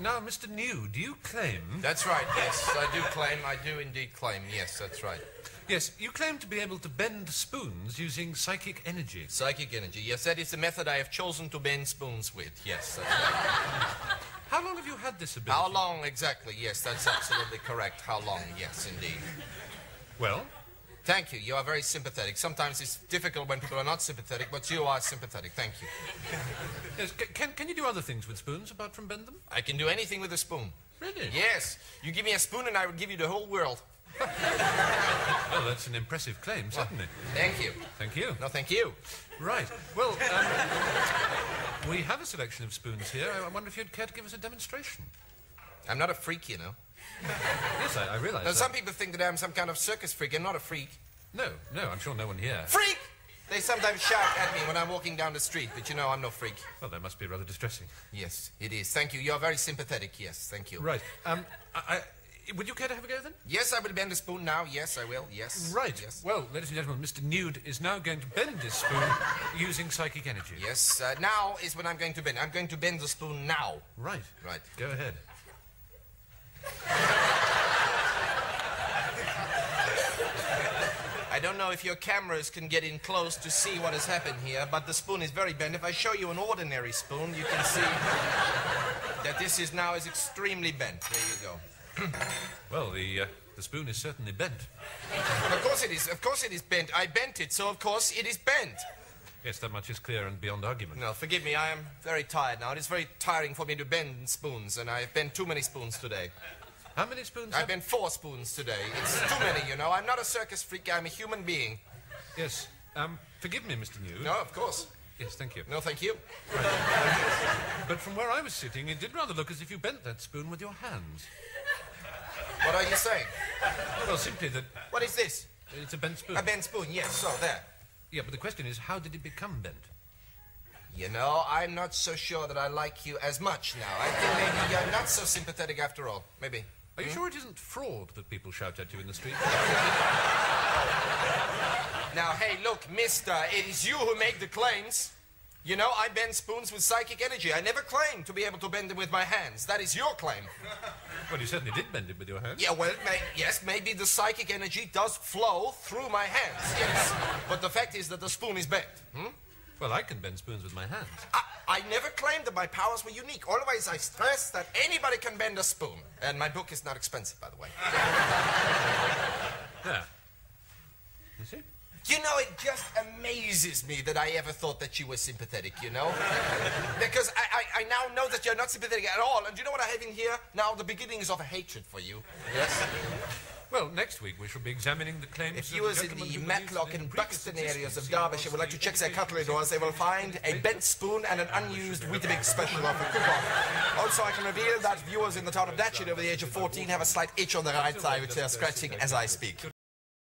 Now, Mr. New, do you claim... That's right, yes. I do claim, I do indeed claim, yes, that's right. Yes, you claim to be able to bend spoons using psychic energy. Psychic energy, yes, that is the method I have chosen to bend spoons with, yes, that's right. How long have you had this ability? How long exactly? Yes, that's absolutely correct. How long? Yes, indeed. Well, Thank you. You are very sympathetic. Sometimes it's difficult when people are not sympathetic, but you are sympathetic. Thank you. yes, can, can you do other things with spoons apart from bend them? I can do anything with a spoon. Really? Yes. You give me a spoon and I will give you the whole world. Well, that's an impressive claim, certainly. Thank you. Thank you. No, thank you. Right. Well, um, we have a selection of spoons here. I wonder if you'd care to give us a demonstration. I'm not a freak, you know. Yes, I, I realise Now, that. some people think that I'm some kind of circus freak. I'm not a freak. No, no, I'm sure no one here. Freak! They sometimes shout at me when I'm walking down the street, but you know I'm no freak. Well, that must be rather distressing. Yes, it is. Thank you. You're very sympathetic. Yes, thank you. Right. Um, I, I, would you care to have a go then? Yes, I will bend a spoon now. Yes, I will. Yes. Right. Yes. Well, ladies and gentlemen, Mr. Nude is now going to bend this spoon using psychic energy. Yes. Uh, now is when I'm going to bend. I'm going to bend the spoon now. Right. Right. Go ahead. I don't know if your cameras can get in close to see what has happened here, but the spoon is very bent. If I show you an ordinary spoon, you can see that this is now is extremely bent. There you go. Well, the, uh, the spoon is certainly bent. Of course it is. Of course it is bent. I bent it, so of course it is bent. Yes, that much is clear and beyond argument. No, forgive me. I am very tired now. It is very tiring for me to bend spoons, and I've bent too many spoons today. How many spoons? I've have- bent four spoons today. It's too many, you know. I'm not a circus freak. I'm a human being. Yes. Um, forgive me, Mr. New. No, of course. Yes, thank you. No, thank you. But from where I was sitting, it did rather look as if you bent that spoon with your hands. What are you saying? Well, simply that What is this? it's a bent spoon. A bent spoon. Yes, so there. Yeah, but the question is, how did it become bent? You know, I'm not so sure that I like you as much now. I think maybe you're not so sympathetic after all. Maybe. Are you sure it isn't fraud that people shout at you in the street? Now, hey, look, mister, it is you who make the claims. You know, I bend spoons with psychic energy. I never claimed to be able to bend them with my hands. That is your claim. well, you certainly did bend it with your hands. Yeah, well, may, yes, maybe the psychic energy does flow through my hands, yes. But the fact is that the spoon is bent. Hmm? Well, I can bend spoons with my hands. I, I never claimed that my powers were unique. Always I stress that anybody can bend a spoon. And my book is not expensive, by the way. There. You see? You know, it just amazes me that I ever thought that you were sympathetic, you know? because I, I, I now know that you're not sympathetic at all. And do you know what I have in here? Now, the beginnings of a hatred for you. Yes? Well, next week we shall be examining the claims If viewers in the Matlock and Buxton areas of Derbyshire would like to check their cutlery drawers, they will find a bent spoon and an unused Weetabix special offer coupon. Also, I can reveal that viewers in the town of Datchet over the age of 14 have a slight itch on their right thigh, which they are scratching as I speak.